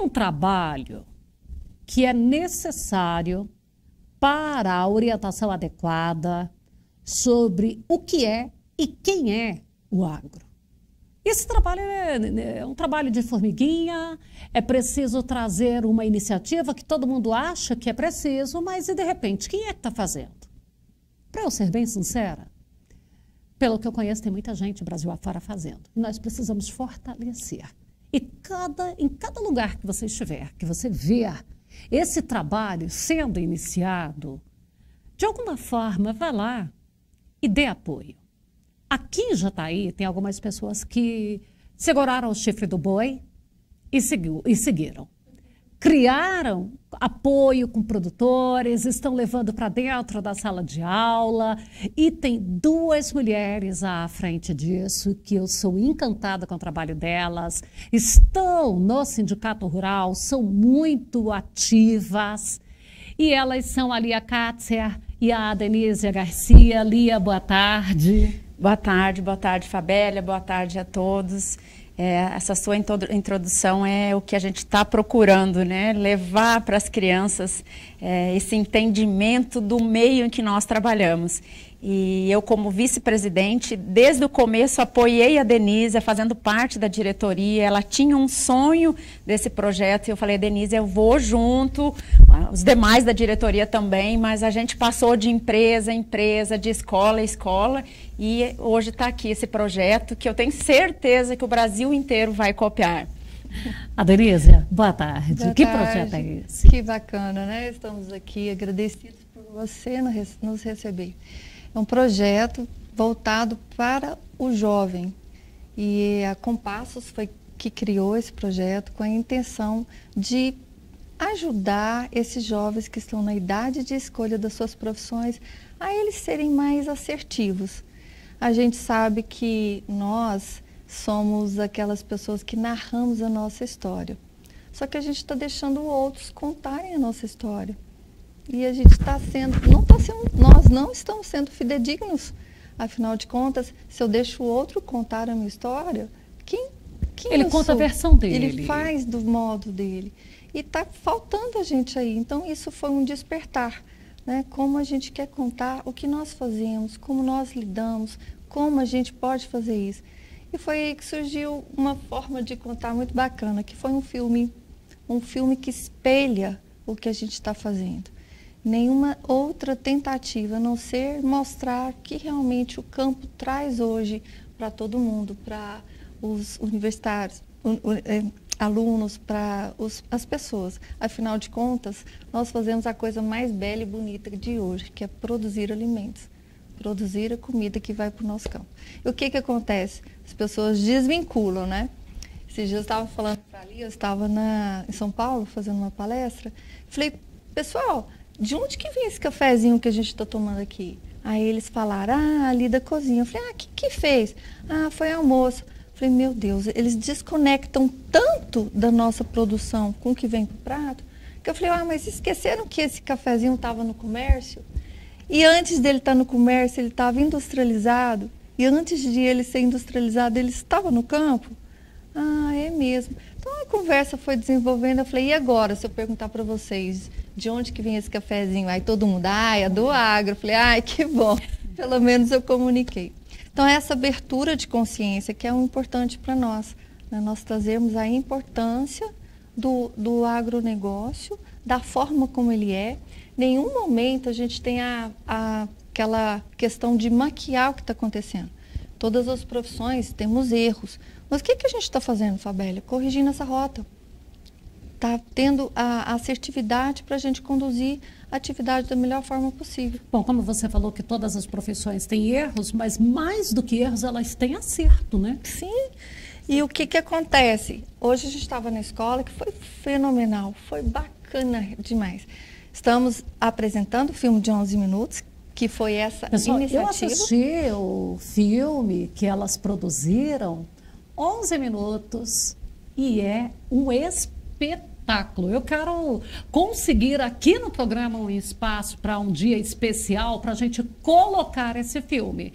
um trabalho que é necessário para a orientação adequada sobre o que é e quem é o agro. Esse trabalho é, é, um trabalho de formiguinha, é preciso trazer uma iniciativa que todo mundo acha que é preciso, mas e de repente, quem é que está fazendo? Para eu ser bem sincera, pelo que eu conheço, tem muita gente Brasil afora fazendo. E nós precisamos fortalecer. E cada, em cada lugar que você estiver, que você ver esse trabalho sendo iniciado, de alguma forma, vá lá e dê apoio. Aqui em Jataí tem algumas pessoas que seguraram o chifre do boi e, seguiu, e seguiram. Criaram apoio com produtores, estão levando para dentro da sala de aula e tem duas mulheres à frente disso que eu sou encantada com o trabalho delas. Estão no sindicato rural, são muito ativas e elas são a Kátia e a Denise Garcia. Lia, boa tarde. Boa tarde, boa tarde, Fabélia, boa tarde a todos. É, essa sua introdução é o que a gente está procurando, né? Levar para as crianças é, esse entendimento do meio em que nós trabalhamos. E eu, como vice-presidente, desde o começo apoiei a Denise, fazendo parte da diretoria. Ela tinha um sonho desse projeto e eu falei, Denise, eu vou junto, os demais da diretoria também, mas a gente passou de empresa a empresa, de escola a escola e hoje está aqui esse projeto que eu tenho certeza que o Brasil inteiro vai copiar. A Denise, boa tarde. Boa que tarde. projeto é esse? Que bacana, né? Estamos aqui agradecidos por você nos receber. É um projeto voltado para o jovem. E a Compassos foi que criou esse projeto com a intenção de ajudar esses jovens que estão na idade de escolha das suas profissões a eles serem mais assertivos. A gente sabe que nós somos aquelas pessoas que narramos a nossa história. Só que a gente está deixando outros contarem a nossa história. E a gente está sendo, não está sendo, não estamos sendo fidedignos. Afinal de contas, se eu deixo o outro contar a minha história, quem, quem Ele conta sou? a versão dele. Ele faz do modo dele. E está faltando a gente aí. Então, isso foi um despertar. Né? Como a gente quer contar o que nós fazemos, como nós lidamos, como a gente pode fazer isso. E foi aí que surgiu uma forma de contar muito bacana, que foi um filme, um filme que espelha o que a gente está fazendo nenhuma outra tentativa a não ser mostrar que realmente o campo traz hoje para todo mundo, para os universitários, é, alunos, para as pessoas. Afinal de contas, nós fazemos a coisa mais bela e bonita de hoje, que é produzir alimentos, produzir a comida que vai para o nosso campo. E o que, que acontece? As pessoas desvinculam, né? Esses dias eu estava falando para ali, eu estava na, em São Paulo fazendo uma palestra, falei, pessoal, de onde que vem esse cafezinho que a gente está tomando aqui? Aí eles falaram, ah, ali da cozinha. Eu falei, ah, o que, que fez? Ah, foi almoço. Eu falei, meu Deus, eles desconectam tanto da nossa produção com o que vem para o prato, que eu falei, ah, mas esqueceram que esse cafezinho estava no comércio? E antes dele estar tá no comércio, ele estava industrializado. E antes de ele ser industrializado, ele estava no campo? Ah, é mesmo. Então a conversa foi desenvolvendo. Eu falei, e agora, se eu perguntar para vocês, de onde que vem esse cafezinho? Aí todo mundo, ai, é do agro. Eu falei, ai, que bom. Pelo menos eu comuniquei. Então, essa abertura de consciência que é importante para nós. Né? Nós trazemos a importância do, do agronegócio, da forma como ele é. Nenhum momento a gente tem a, a, aquela questão de maquiar o que está acontecendo. Todas as profissões temos erros. Mas o que, que a gente está fazendo, Fabélia? Corrigindo essa rota está tendo a assertividade para a gente conduzir a atividade da melhor forma possível. Bom, como você falou que todas as profissões têm erros, mas mais do que erros, elas têm acerto, né? Sim. E o que, que acontece? Hoje a gente estava na escola que foi fenomenal, foi bacana demais. Estamos apresentando o filme de 11 minutos, que foi essa Pessoal, iniciativa. Eu assisti o filme que elas produziram, 11 minutos, e é um espetáculo espetáculo. Eu quero conseguir aqui no programa um espaço para um dia especial para a gente colocar esse filme.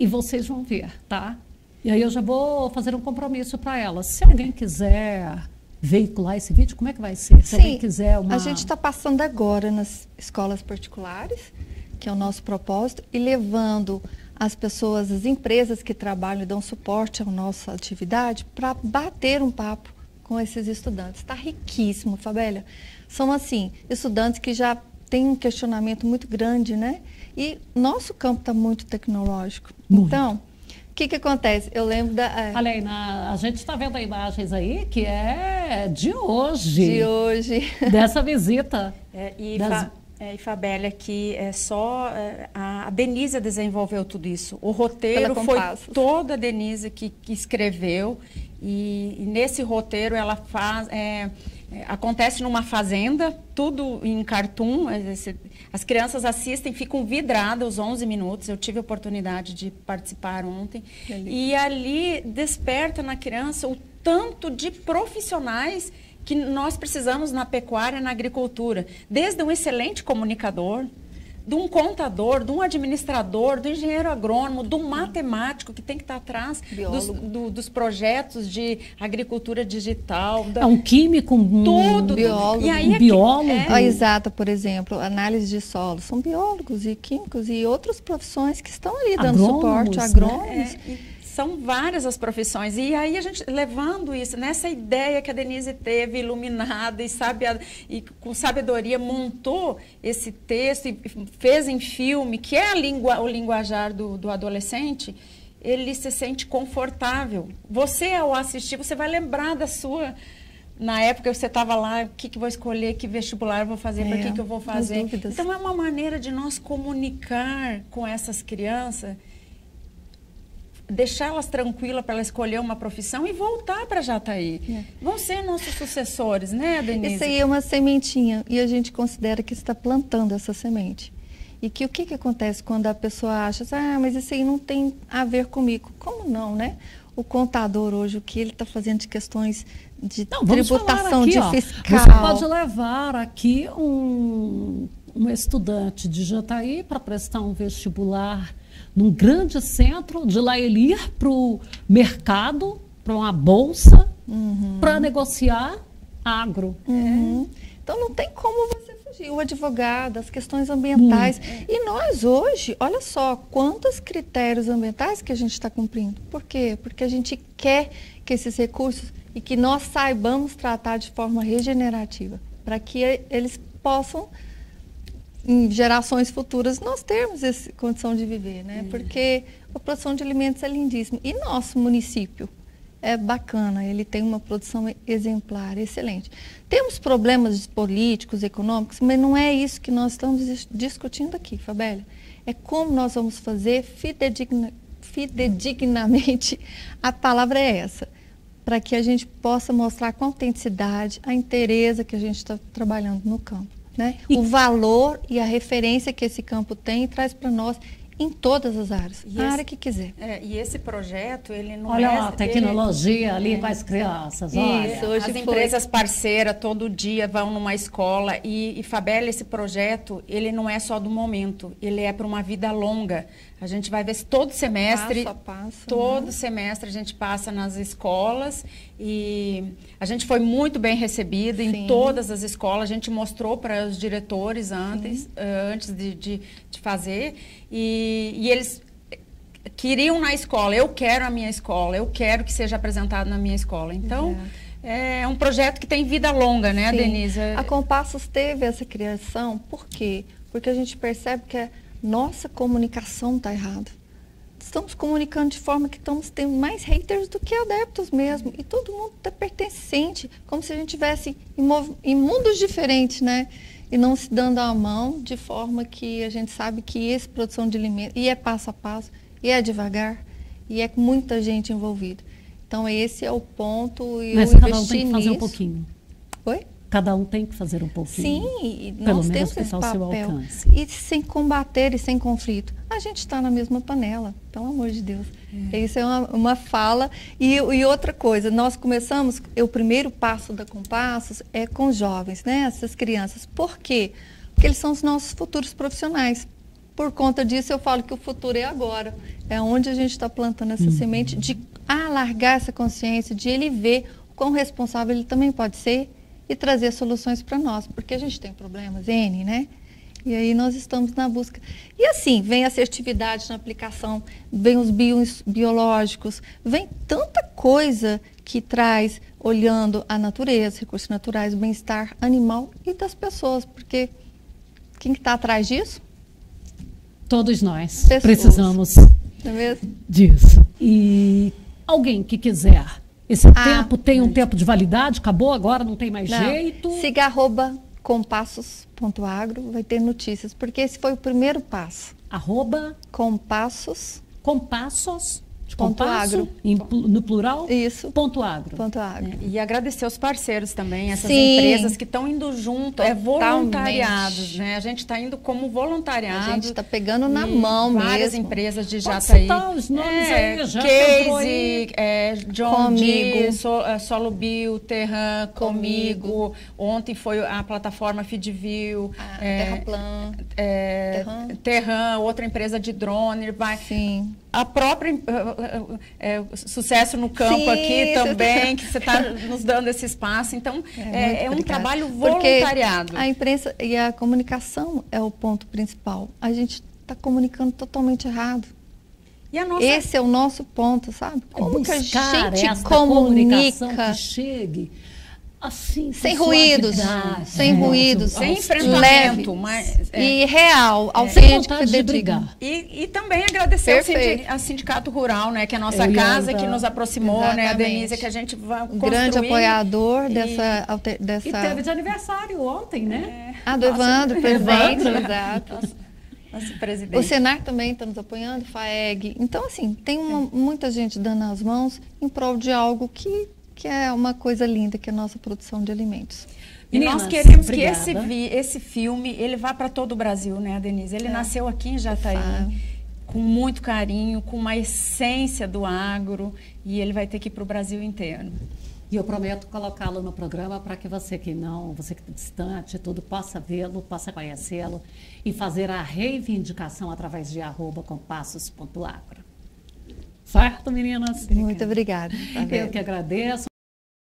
E vocês vão ver, tá? E aí eu já vou fazer um compromisso para elas. Se alguém quiser veicular esse vídeo? Como é que vai ser? Se Sim, alguém quiser uma... A gente está passando agora nas escolas particulares, que é o nosso propósito, e levando as pessoas, as empresas que trabalham e dão suporte à nossa atividade para bater um papo com esses estudantes. Está riquíssimo, Fabélia. São, assim, estudantes que já têm um questionamento muito grande, né? E nosso campo está muito tecnológico. Muito. Então, o que, que acontece? Eu lembro da. É, Olha aí, na- a gente está vendo imagens aí que é de hoje, de hoje. dessa visita. É, e, Das- Fa- é, e Fabélia, que é só é, a, Denise desenvolveu tudo isso. O roteiro foi toda a Denise que, que escreveu e, e nesse roteiro ela faz é, é, acontece numa fazenda, tudo em cartoon. é, As crianças assistem, ficam vidradas os 11 minutos. Eu tive a oportunidade de participar ontem. Delícia. E ali desperta na criança o tanto de profissionais que nós precisamos na pecuária e na agricultura. Desde um excelente comunicador, de um contador, de um administrador, do engenheiro agrônomo, do matemático que tem que estar atrás dos, do- dos projetos de agricultura digital. da- É um químico, um Tudo. biólogo. E aí Um é biólogo. é, A exata, por exemplo, análise de solo. São biólogos e químicos e outras profissões que estão ali dando Agrônomos, suporte, né? agrônomos. É, e são várias as profissões. E aí a gente levando isso, nessa ideia que a Denise teve, iluminada e, sabia, e com sabedoria montou esse texto e fez em filme, que é a língua, o linguajar do, do adolescente, ele se sente confortável. Você, ao assistir, você vai lembrar da sua. Na época você estava lá, o que, que vou escolher, que vestibular vou fazer, para É, que, que eu vou fazer. Então é uma maneira de nós comunicar com essas crianças deixá-las tranquilas para ela escolher uma profissão e voltar para Jataí. É. Vão ser nossos sucessores, né, Denise? Isso aí é uma sementinha e a gente considera que está plantando essa semente. E que o que, que acontece quando a pessoa acha, ah, mas isso aí não tem a ver comigo. Como não, né? O contador hoje, o que ele está fazendo de questões de Não, tributação, aqui, de ó. fiscal. Você pode levar aqui um, um estudante de Jataí para prestar um vestibular num grande centro, de lá ele ir para o mercado, para uma bolsa, para negociar agro. Uhum. Então não tem como você fugir. O advogado, as questões ambientais. E nós hoje, olha só, quantos critérios ambientais que a gente está cumprindo. Por quê? Porque a gente quer que esses recursos e que nós saibamos tratar de forma regenerativa, para que eles possam em gerações futuras nós termos essa condição de viver, né? Porque a produção de alimentos é lindíssima. E nosso município é bacana, ele tem uma produção exemplar, excelente. Temos problemas políticos, econômicos, mas não é isso que nós estamos dis- discutindo aqui, Fabélia. É como nós vamos fazer fidedigna- fidedignamente, a palavra é essa, para que a gente possa mostrar com autenticidade a inteireza que a gente está trabalhando no campo. Né? E- O valor e a referência que esse campo tem traz para nós em todas as áreas, E a esse- área que quiser. É, e esse projeto, ele não Olha é... a tecnologia ali com as crianças, olha. Isso, hoje As foi. empresas parceiras todo dia vão numa escola e, e Fabela, esse projeto, ele não é só do momento, ele é para uma vida longa. A gente vai ver se todo semestre, Passo a passo, todo né? semestre a gente passa nas escolas e a gente foi muito bem recebido em Sim. todas as escolas. A gente mostrou para os diretores antes, eh, antes de, de, de fazer e, e eles queriam na escola. Eu quero a minha escola, eu quero que seja apresentado na minha escola. Então, Exato. é um projeto que tem vida longa, né, Sim. Denise? A Compassos teve essa criação, por quê? Porque a gente percebe que a nossa comunicação está errada. Estamos comunicando de forma que estamos tendo mais haters do que adeptos mesmo. E todo mundo está pertencente, como se a gente tivesse em, em mundos diferentes, né? E não se dando a mão de forma que a gente sabe que essa produção de alimentos, e é passo a passo, e é devagar, e é com muita gente envolvida. Então, esse é o ponto e Mas eu cada um tem que fazer um nisso. pouquinho. Oi? Cada um tem que fazer um pouquinho. Sim, e Pelo nós menos temos esse ao seu papel. alcance. E sem combater e sem conflito. A gente está na mesma panela, pelo amor de Deus. Isso é uma, uma fala. E, e outra coisa, nós começamos, o primeiro passo da Compassos é com jovens, né? Essas crianças. Por quê? Porque eles são os nossos futuros profissionais. Por conta disso, eu falo que o futuro é agora. É onde a gente está plantando essa semente de alargar essa consciência, de ele ver quão responsável ele também pode ser e trazer soluções para nós, porque a gente tem problemas N, né? E aí nós estamos na busca. E assim, vem a assertividade na aplicação, vem os bios, biológicos, vem tanta coisa que traz, olhando a natureza, recursos naturais, bem-estar animal e das pessoas, porque quem está atrás disso? Todos nós Pessoas. precisamos é disso. E alguém que quiser. Esse Ah, tempo tem um tempo de validade, acabou agora, não tem mais Não. jeito. Siga arroba compassos.agro, vai ter notícias, porque esse foi o primeiro passo. Arroba Compassos, compassos, Ponto compasso, agro. em no plural, isso, ponto agro. ponto agro. E agradecer os parceiros também, essas Sim. empresas que estão indo junto, é voluntariados, né? A gente está indo como voluntariado. A gente está pegando na mão várias mesmo. empresas de Pode Jataí. citar os nomes é, aí, já Case, aí. é, John Comigo. Deere, so, é, Solo Bio, Terran, Comigo. Comigo. Ontem foi a plataforma Feedview. A é, Terraplan, é, Terran. Terran, outra empresa de drone, vai. sim. A própria é, sucesso no campo Sim, aqui também, que você está nos dando esse espaço. Então, É, é, é um trabalho Porque voluntariado. A imprensa e a comunicação é o ponto principal. A gente está comunicando totalmente errado. Nossa Esse é o nosso ponto, sabe? Como que a gente comunica que chegue assim, sem ruídos, sem é, ruídos, sem enfrentamento, leve mas, é. e real, sem autêntico vontade e brigar. E, e também agradecer ao Perfeito. ao Sindicato Rural, né, que é a nossa Eu casa, que nos aproximou, né, a Exatamente. Denise, que a gente vai Um grande apoiador e- dessa, alter- E dessa... teve de aniversário ontem, né? Ah, do Evandro, presidente, Evandro. exato. Nosso presidente. O Senar também está nos apoiando, FAEG. Então, assim, tem uma- muita gente dando as mãos em prol de algo que, que é uma coisa linda, que é a nossa produção de alimentos. E Meninas, nós queremos obrigada. que esse, vi- esse filme, ele vá para todo o Brasil, né, Denise? Ele É. nasceu aqui em Jataí, com muito carinho, com uma essência do agro, e ele vai ter que ir para o Brasil inteiro. E eu prometo colocá-lo no programa para que você que não, você que está distante, tudo, possa vê-lo, possa conhecê-lo e fazer a reivindicação através de arroba compassos.agro. Certo, meninas? Muito obrigada. Eu que agradeço.